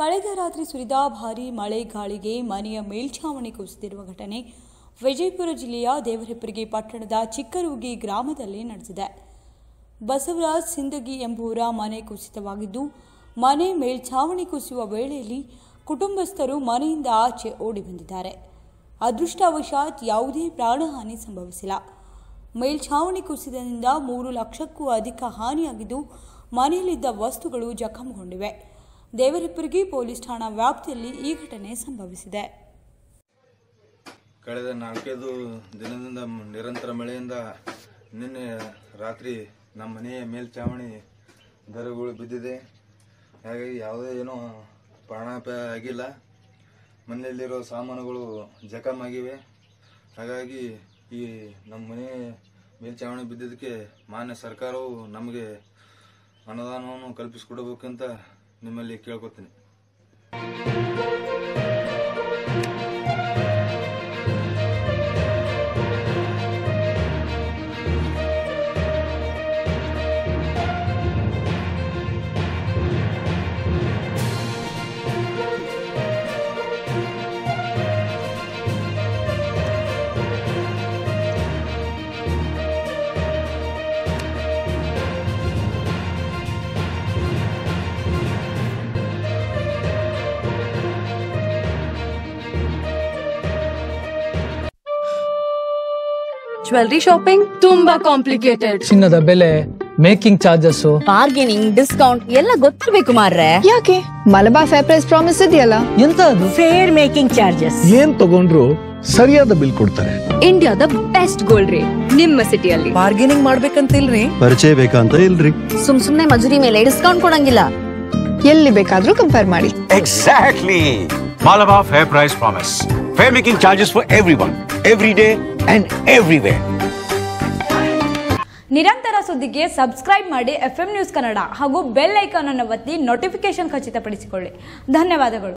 ಕಳೆದ ರಾತ್ರಿ ಸುರಿದ ಭಾರೀ ಮಳೆ ಗಾಳಿಗೆ ಮನೆಯ ಮೇಲ್ಛಾವಣಿ ಕುಸಿದಿರುವ ಘಟನೆ ವಿಜಯಪುರ ಜಿಲ್ಲೆಯ ದೇವರಹಿಪ್ಪರಿಗೆ ಪಟ್ಟಣದ ಚಿಕ್ಕರುಗಿ ಗ್ರಾಮದಲ್ಲಿ ನಡೆದಿದೆ. ಬಸವರಾಜ್ ಸಿಂದಗಿ ಎಂಬುವರ ಮನೆ ಕುಸಿತವಾಗಿದ್ದು, ಮನೆ ಮೇಲ್ಛಾವಣಿ ಕುಸಿಯುವ ವೇಳೆಯಲ್ಲಿ ಕುಟುಂಬಸ್ಥರು ಮನೆಯಿಂದ ಆಚೆ ಓಡಿ ಬಂದಿದ್ದಾರೆ. ಅದೃಷ್ಟವಶಾತ್ ಯಾವುದೇ ಪ್ರಾಣಹಾನಿ ಸಂಭವಿಸಿಲ್ಲ. ಮೇಲ್ಛಾವಣಿ ಕುಸಿತದಿಂದ ಮೂರು ಲಕ್ಷಕ್ಕೂ ಅಧಿಕ ಹಾನಿಯಾಗಿದ್ದು, ಮನೆಯಲ್ಲಿದ್ದ ವಸ್ತುಗಳು ಜಖಂಗೊಂಡಿವೆ ದೇವರಿಪ್ಪರಿಗೆ ಪೊಲೀಸ್ ಠಾಣಾ ವ್ಯಾಪ್ತಿಯಲ್ಲಿ ಈ ಘಟನೆ ಸಂಭವಿಸಿದೆ. ಕಳೆದ ನಾಲ್ಕೈದು ದಿನದಿಂದ ನಿರಂತರ ಮಳೆಯಿಂದ ನಿನ್ನೆ ರಾತ್ರಿ ನಮ್ಮ ಮನೆಯ ಮೇಲ್ಚಾವಣಿ ದರಗಳು ಬಿದ್ದಿದೆ. ಹಾಗಾಗಿ ಯಾವುದೇ ಏನೋ ಪ್ರಾಣಾಪಾಯ ಆಗಿಲ್ಲ. ಮನೆಯಲ್ಲಿರೋ ಸಾಮಾನುಗಳು ಜಖಮ್ ಆಗಿವೆ. ಹಾಗಾಗಿ ಈ ನಮ್ಮ ಮನೆ ಮೇಲ್ಚಾವಣಿ ಬಿದ್ದಿದ್ದಕ್ಕೆ ಮಾನ್ಯ ಸರ್ಕಾರವು ನಮಗೆ ಅನುದಾನವನ್ನು ಕಲ್ಪಿಸಿಕೊಡಬೇಕಂತ ನಿಮ್ಮಲ್ಲಿ ಕೇಳ್ಕೊತೀನಿ. ಜ್ಯುವೆಲ್ರಿ ಶಾಪಿಂಗ್ ತುಂಬಾ ಕಾಂಪ್ಲಿಕೇಟೆಡ್ ಚಿನ್ನದ ಬೆಲೆ ಮೇಕಿಂಗ್ ಚಾರ್ಜಸ್ ಬಾರ್ಗೇನಿಂಗ್ ಡಿಸ್ಕೌಂಟ್ ಎಲ್ಲ ಗೊತ್ತಿರ್ಬೇಕು ಮಾರ್ರೆ. ಯಾಕೆ? ಮಲಬಾರ್ ಫೇರ್ ಪ್ರೈಸ್ ಪ್ರಾಮಿಸ್ ಇದೆಯಲ್ಲ? ಎಂತ ಅದು ಫೇರ್ ಮೇಕಿಂಗ್ ಚಾರ್ಜಸ್ ಏನ್ ತಗೊಂಡ್ರು ಸರಿಯಾದ ಬಿಲ್ ಕೊಡ್ತಾರೆ? ಇಂಡಿಯಾದ ಬೆಸ್ಟ್ ಗೋಲ್ಡ್ ರೀ ನಿಮ್ಮ ಸಿಟಿಯಲ್ಲಿ ಬಾರ್ಗೇನಿಂಗ್ ಮಾಡ್ಬೇಕಂತ ಇಲ್ರಿ? ಪರಿಚಯ ಬೇಕಂತ ಇಲ್ರಿ. ಸುಮ್ ಸುಮ್ನೆ ಮಜೂರಿ ಮೇಲೆ ಡಿಸ್ಕೌಂಟ್ ಕೊಡಂಗಿಲ್ಲ. ಎಲ್ಲಿ ಬೇಕಾದ್ರೂ ಕಂಪೇರ್ ಮಾಡಿ. Exactly Malabar fair price promise fair making charges for every one every day and everywhere. ನಿರಂತರ ಸುದ್ದಿಗೆ ಸಬ್ಸ್ಕ್ರೈಬ್ ಮಾಡಿ ಎಫ್ ನ್ಯೂಸ್ ಕನ್ನಡ ಹಾಗೂ ಬೆಲ್ ಐಕಾನ್ ಅನ್ನು ಒತ್ತಿ ನೋಟಿಫಿಕೇಶನ್ ಖಚಿತಪಡಿಸಿಕೊಳ್ಳಿ ಧನ್ಯವಾದಗಳು